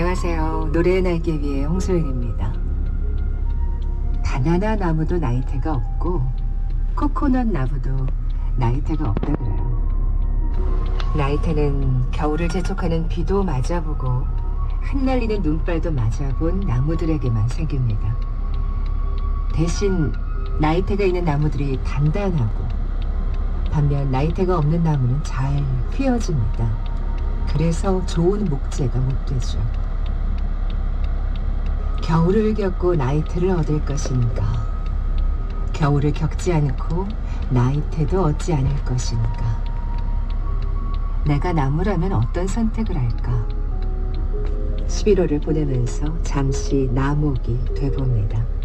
안녕하세요. 노래의 날개위의 홍소연입니다. 바나나 나무도 나이테가 없고 코코넛 나무도 나이테가 없다 그래요. 나이테는 겨울을 재촉하는 비도 맞아보고 흩날리는 눈발도 맞아본 나무들에게만 생깁니다. 대신 나이테가 있는 나무들이 단단하고 반면 나이테가 없는 나무는 잘 휘어집니다. 그래서 좋은 목재가 못 되죠. 겨울을 겪고 나이테를 얻을 것인가? 겨울을 겪지 않고 나이테도 얻지 않을 것인가? 내가 나무라면 어떤 선택을 할까? 11월을 보내면서 잠시 나목이 돼봅니다.